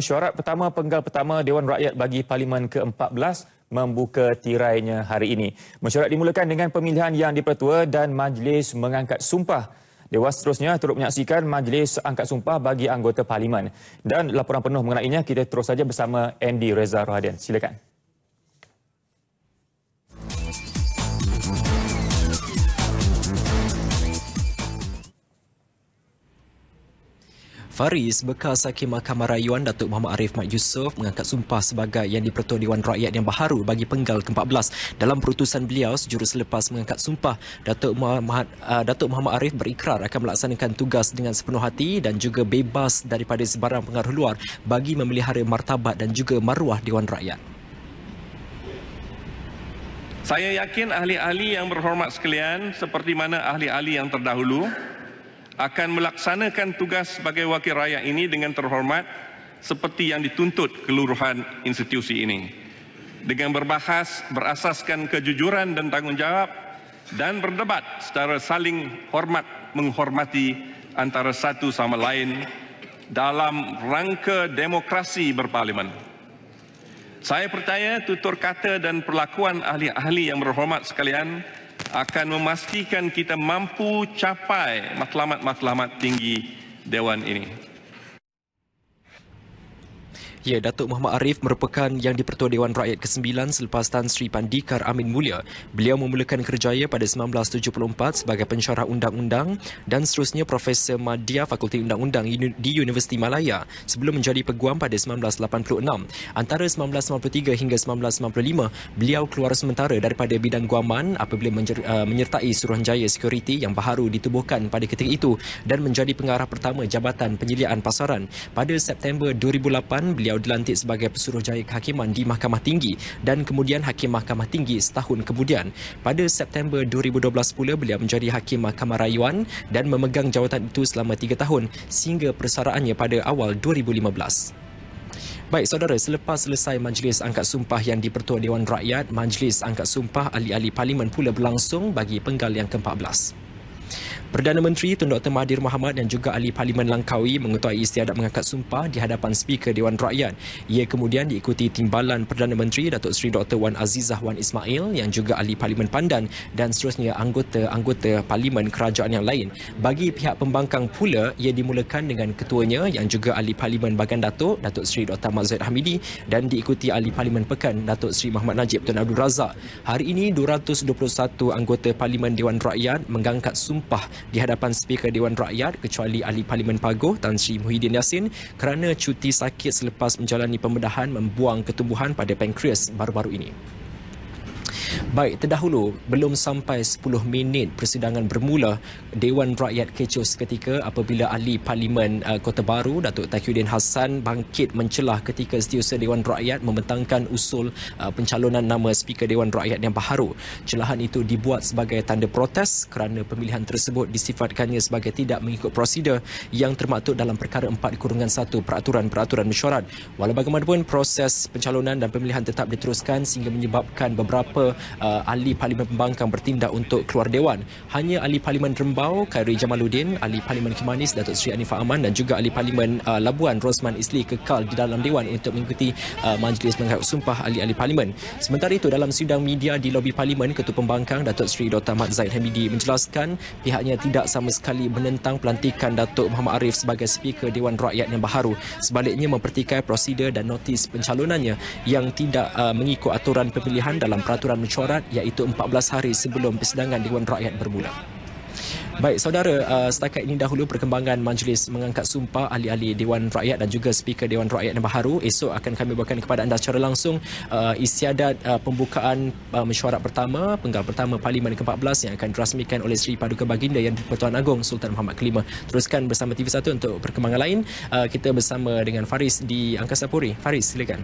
Mesyuarat pertama penggal pertama Dewan Rakyat bagi Parlimen ke-14 membuka tirainya hari ini. Mesyuarat dimulakan dengan pemilihan yang dipertua dan majlis mengangkat sumpah. Dewan seterusnya turut menyaksikan majlis angkat sumpah bagi anggota Parlimen. Dan laporan penuh mengenainya kita terus saja bersama Andy Reza Rohadian. Silakan. Faris, bekas Hakim Mahkamah Rayuan Datuk Muhammad Arif Mat Yusof mengangkat sumpah sebagai yang dipertua Dewan Rakyat yang baharu bagi penggal ke-14. Dalam perutusan beliau sejurus selepas mengangkat sumpah, Datuk Muhammad, uh, Datuk Muhammad Arif berikrar akan melaksanakan tugas dengan sepenuh hati dan juga bebas daripada sebarang pengaruh luar bagi memelihara martabat dan juga maruah Dewan Rakyat. Saya yakin ahli-ahli yang berhormat sekalian seperti mana ahli-ahli yang terdahulu akan melaksanakan tugas sebagai wakil rakyat ini dengan terhormat seperti yang dituntut keluruhan institusi ini. Dengan berbahas berasaskan kejujuran dan tanggungjawab dan berdebat secara saling hormat menghormati antara satu sama lain dalam rangka demokrasi berparlimen. Saya percaya tutur kata dan perlakuan ahli-ahli yang berhormat sekalian akan memastikan kita mampu capai matlamat-matlamat tinggi Dewan ini. Ya, Datuk Muhammad Arif merupakan yang dipertua Dewan Rakyat ke-9 selepas Tan Sri Pandikar Amin Mulia. Beliau memulakan kerjaya pada 1974 sebagai pensyarah undang-undang dan seterusnya Profesor Madya Fakulti Undang-Undang di Universiti Malaya sebelum menjadi peguam pada 1986. Antara 1993 hingga 1995, beliau keluar sementara daripada bidang guaman apabila uh, menyertai Suruhanjaya Security yang baharu ditubuhkan pada ketika itu dan menjadi pengarah pertama Jabatan Penyeliaan Pasaran. Pada September 2008, beliau beliau dilantik sebagai pesuruhjaya kehakiman di Mahkamah Tinggi dan kemudian Hakim Mahkamah Tinggi setahun kemudian. Pada September 2012 pula beliau menjadi Hakim Mahkamah Rayuan dan memegang jawatan itu selama tiga tahun sehingga persaraannya pada awal 2015. Baik, saudara, selepas selesai majlis angkat sumpah yang dipertua Dewan Rakyat, majlis angkat sumpah ahli-ahli parlimen pula berlangsung bagi penggal yang ke-14. Perdana Menteri Tun Dr. Mahathir Mohamad dan juga ahli Parlimen Langkawi mengetuai istiadat mengangkat sumpah di hadapan Speaker Dewan Rakyat. Ia kemudian diikuti timbalan Perdana Menteri Datuk Seri Dr. Wan Azizah Wan Ismail yang juga ahli Parlimen Pandan dan seterusnya anggota-anggota Parlimen kerajaan yang lain. Bagi pihak pembangkang pula, ia dimulakan dengan ketuanya yang juga ahli Parlimen Bagan Datuk, Datuk Seri Dr. Ahmad Zaid Hamidi dan diikuti ahli Parlimen Pekan, Datuk Seri Muhammad Najib Tun Abdul Razak. Hari ini, 221 anggota Parlimen Dewan Rakyat mengangkat sumpah di hadapan Speaker Dewan Rakyat kecuali Ahli Parlimen Pagoh Tan Sri Muhyiddin Yassin kerana cuti sakit selepas menjalani pembedahan membuang ketumbuhan pada pankreas baru-baru ini. Baik, terdahulu belum sampai 10 minit persidangan bermula, Dewan Rakyat kecoh seketika apabila ahli Parlimen uh, Kota Baru Datuk Takyuddin Hassan bangkit mencelah ketika setiausaha Dewan Rakyat membentangkan usul uh, pencalonan nama Speaker Dewan Rakyat yang baharu. Celahan itu dibuat sebagai tanda protes kerana pemilihan tersebut disifatkannya sebagai tidak mengikut prosedur yang termaktub dalam perkara 4 kurungan 1 peraturan-peraturan mesyuarat. Walau bagaimanapun proses pencalonan dan pemilihan tetap diteruskan sehingga menyebabkan beberapa uh, ahli Parlimen Pembangkang bertindak untuk keluar Dewan. Hanya ahli Parlimen Rembau, Khairi Jamaluddin, ahli Parlimen Kimanis, Datuk Seri Anifah Aman dan juga ahli Parlimen uh, Labuan, Rosman Isli kekal di dalam Dewan untuk mengikuti uh, majlis mengangkat sumpah ahli-ahli Parlimen. Sementara itu, dalam sidang media di lobi Parlimen, Ketua Pembangkang Datuk Seri Dr. Ahmad Zaid Hamidi menjelaskan pihaknya tidak sama sekali menentang pelantikan Datuk Muhammad Arif sebagai Speaker Dewan Rakyat yang baharu. Sebaliknya mempertikai prosedur dan notis pencalonannya yang tidak uh, mengikut aturan pemilihan dalam peraturan mesyuarat syarat iaitu 14 hari sebelum persidangan Dewan Rakyat bermula. Baik, saudara, uh, setakat ini dahulu perkembangan majlis mengangkat sumpah ahli-ahli Dewan Rakyat dan juga Speaker Dewan Rakyat yang baharu. Esok akan kami bawakan kepada anda secara langsung uh, istiadat uh, pembukaan uh, mesyuarat pertama, penggal pertama Parlimen ke-14 yang akan dirasmikan oleh Sri Paduka Baginda yang Pertuan Agong Sultan Muhammad Kelima. Teruskan bersama TV1 untuk perkembangan lain. Uh, kita bersama dengan Faris di Angkasa Puri. Faris, silakan.